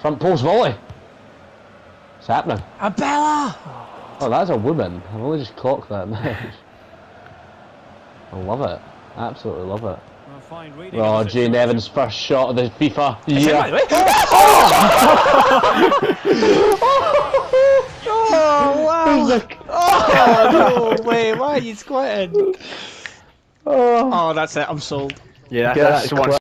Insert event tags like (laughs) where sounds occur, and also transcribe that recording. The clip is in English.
Front post volley. What's happening? Abella! Oh, that's a woman. I've only just clocked that now. I love it. Absolutely love it. Oh, Jane. Evans' first shot of the FIFA. Is Yeah. way? (laughs) (laughs) oh, wow! Oh, no way, why are you squatting? Oh. Oh, that's it, I'm sold. Yeah, that's, that's that one.